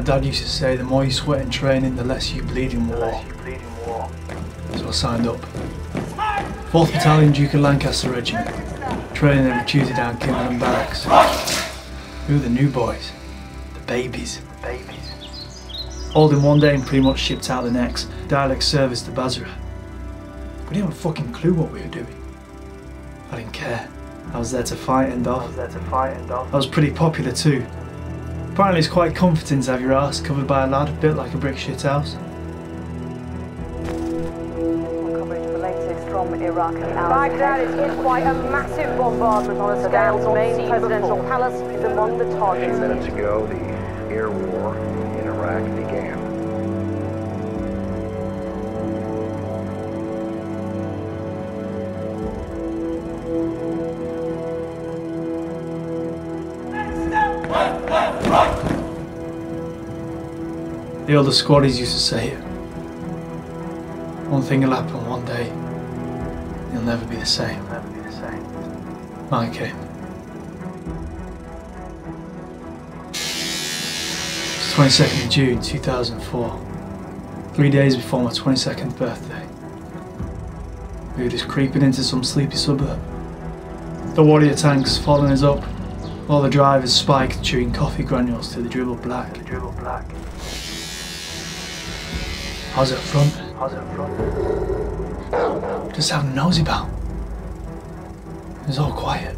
My dad used to say the more you sweat in training, the less you bleed in war. So I signed up. 4th Battalion Duke of Lancaster Regiment. Training every Tuesday down Kimberlin Barracks. Who are the new boys? The babies. Babies. All in one day and pretty much shipped out the next. Dialect service to Basra. We didn't have a fucking clue what we were doing. I didn't care. I was there to fight and off. I was there to fight and off. I was pretty popular too. Apparently it's quite comforting to have your ass covered by a lad built like a brick shit house. Coverage of the latest from Iraq and Baghdad is hit by a massive bombardment on a scale Saddam's main presidential palace is among the A targets. few minutes ago, the air war in Iraq began. The older squaddies used to say. One thing will happen one day. You'll never be the same. Never be the same. Mine came. It's 22nd of June 2004. Three days before my 22nd birthday. We were just creeping into some sleepy suburb. The warrior tanks following us up, while the drivers spiked chewing coffee granules to the dribble black. The dribble black. I it front. I was up front. Just a nosy about. It was all quiet.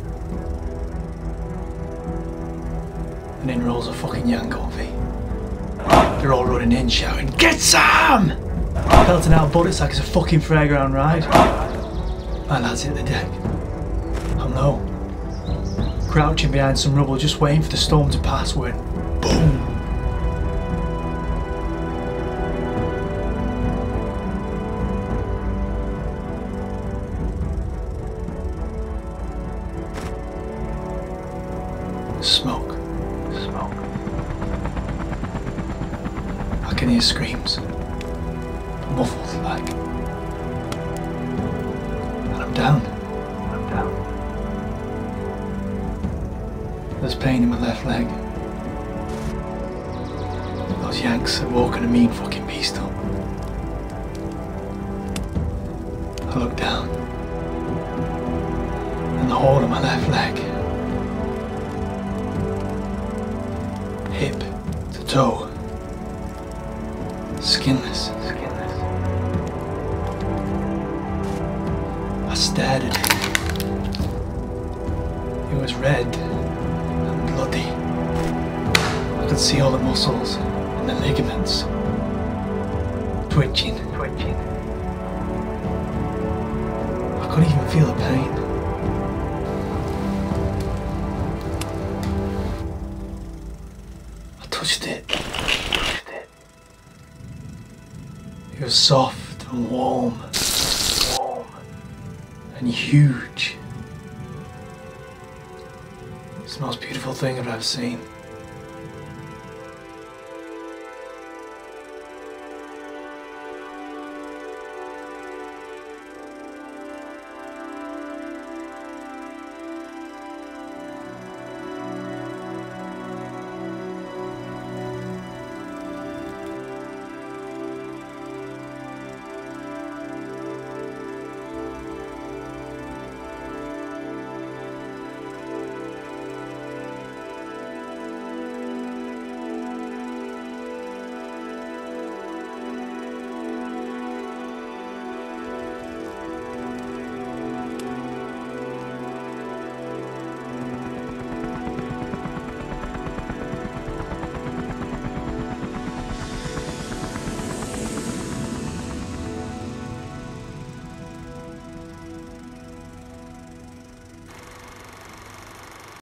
And in rolls a fucking Yanko V. They're all running in shouting, Get Sam! Pelting out bullets like it's a fucking fairground ride. My lads hit the deck. I'm low. Crouching behind some rubble, just waiting for the storm to pass when boom! Smoke. Smoke. I can hear screams. Muffled like. And I'm down. I'm down. There's pain in my left leg. Those Yanks are walking a mean fucking beast up. I look down. And the hole in my left leg hip to toe. Skinless. Skinless. I stared at it. It was red and bloody. I could see all the muscles and the ligaments twitching. Twitching. I couldn't even feel the pain. I touched it. Touched it. It soft and warm. Warm. And huge. It's the most beautiful thing that I've seen.